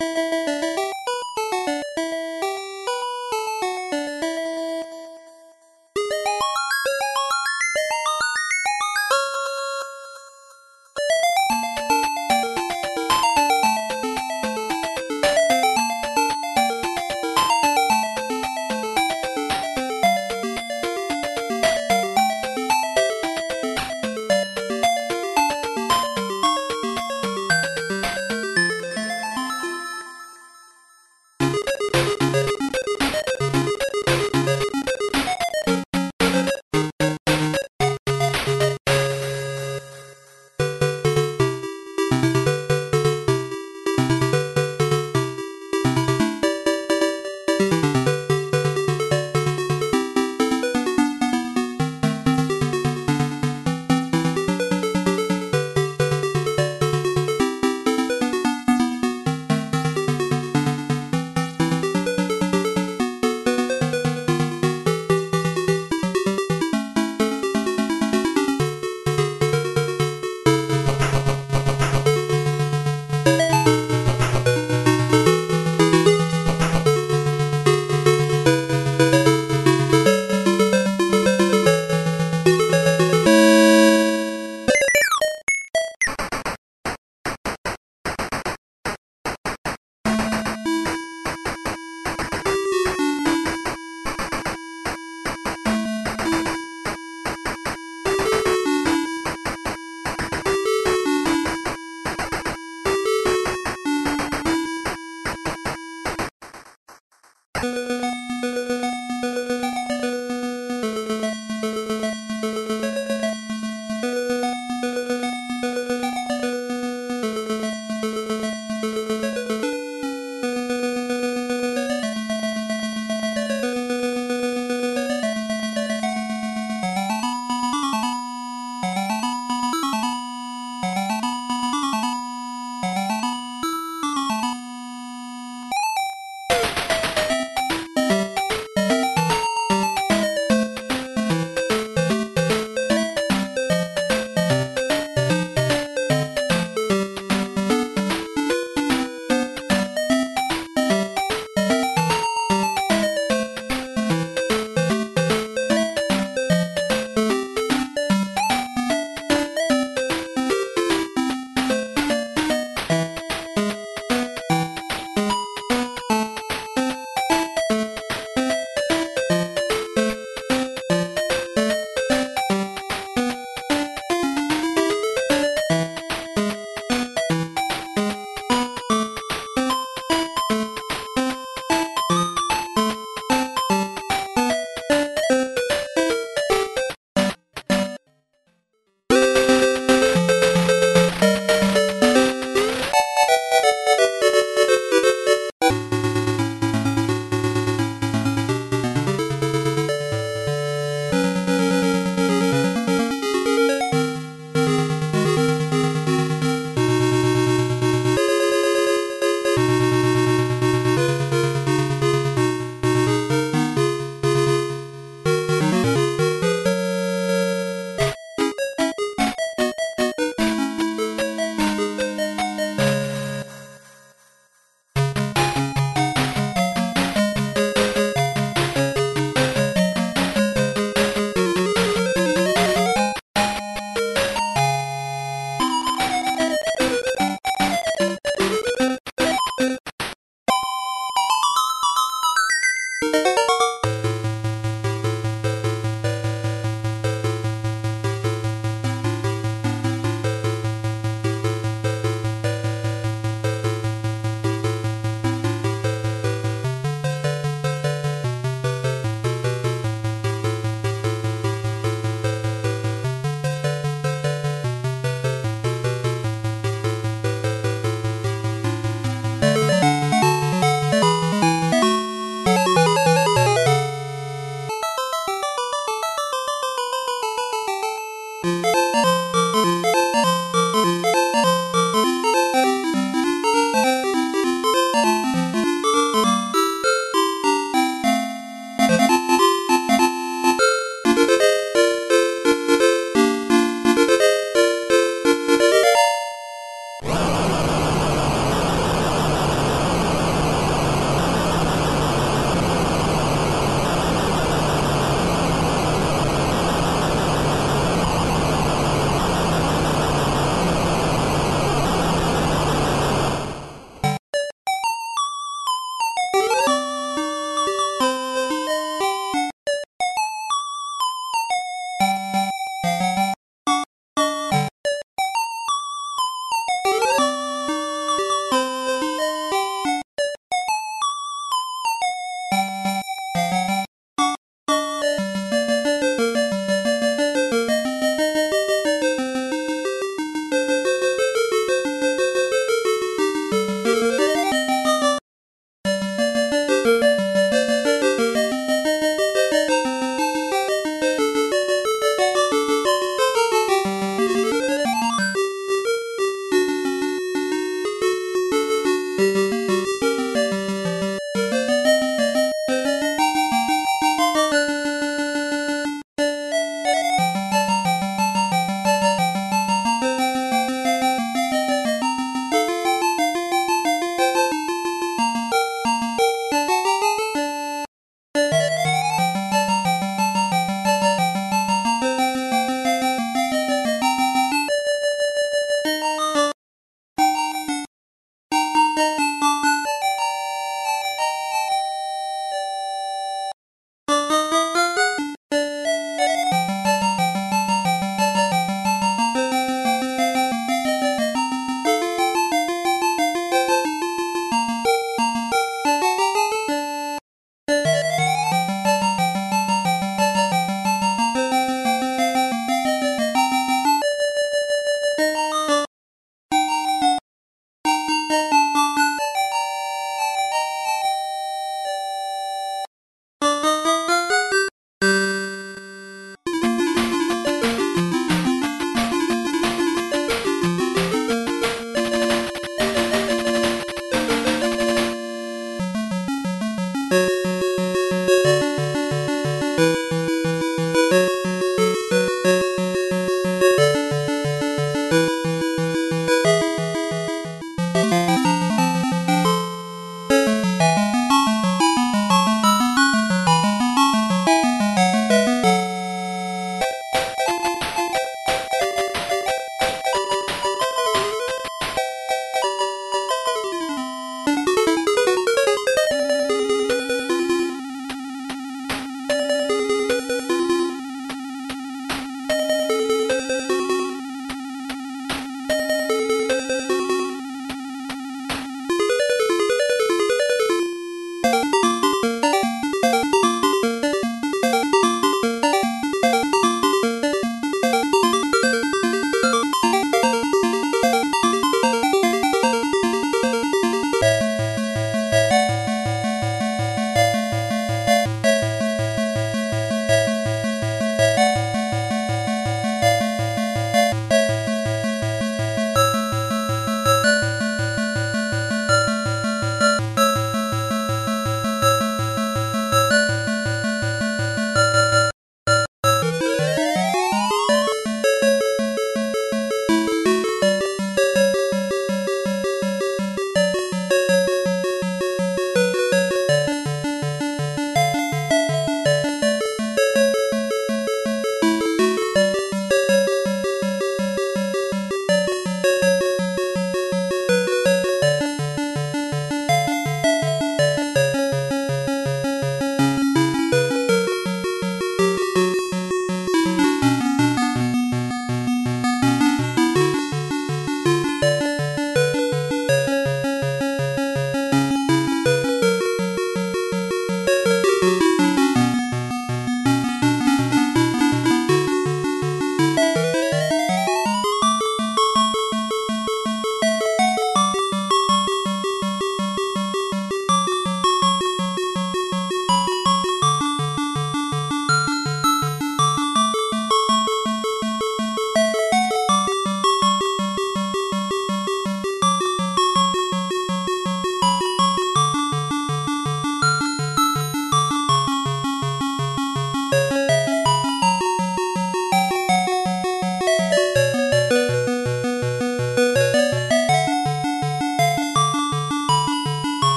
you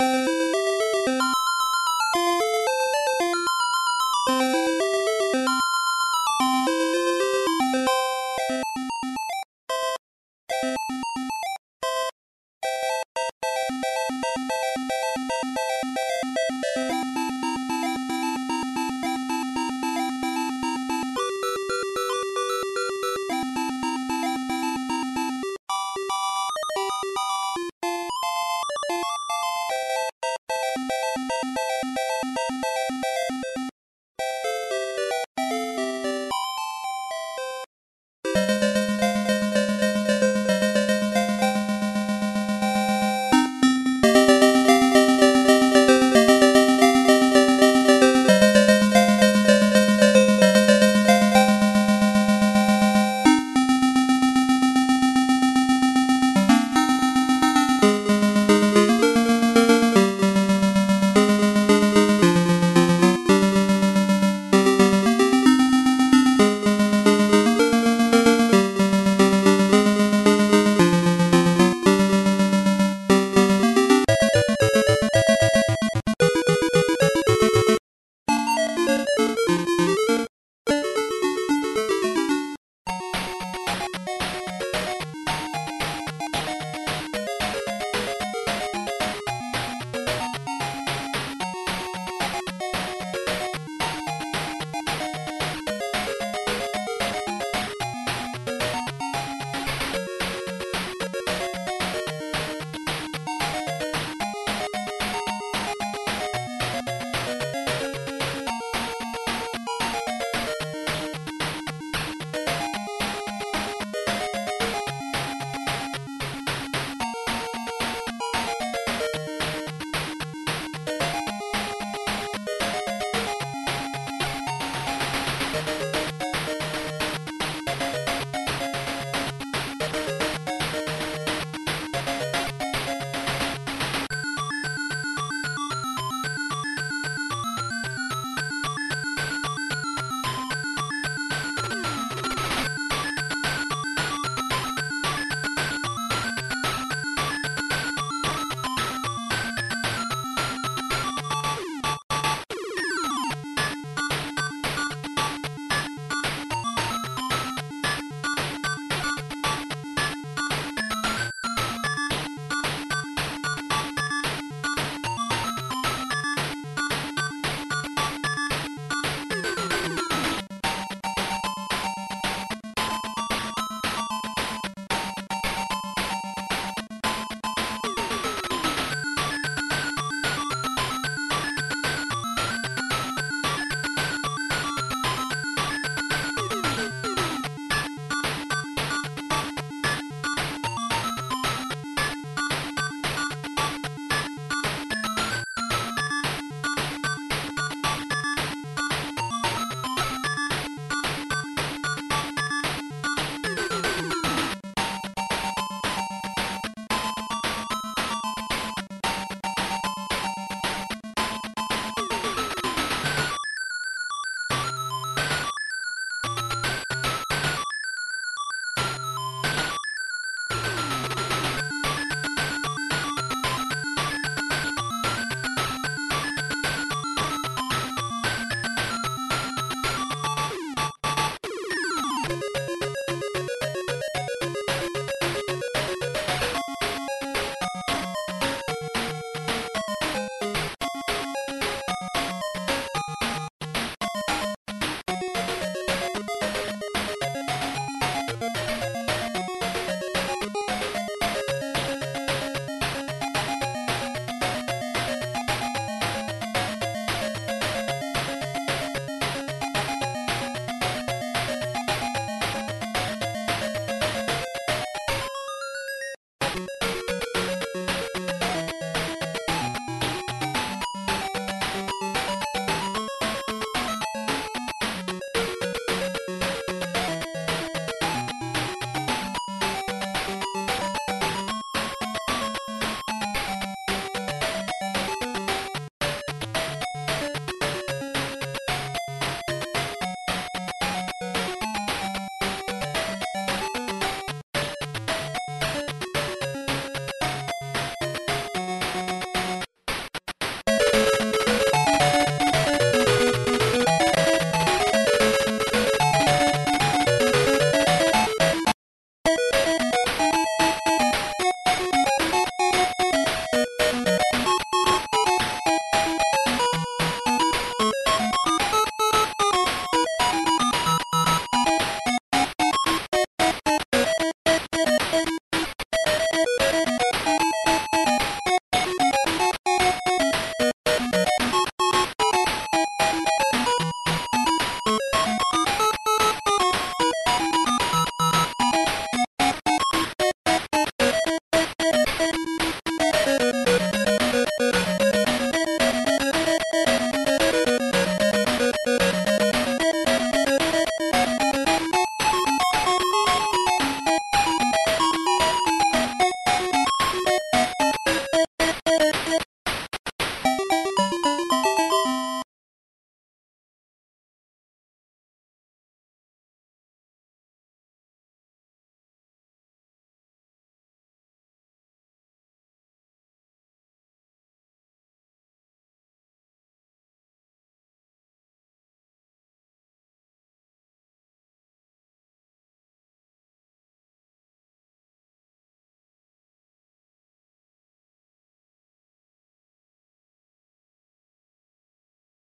you Música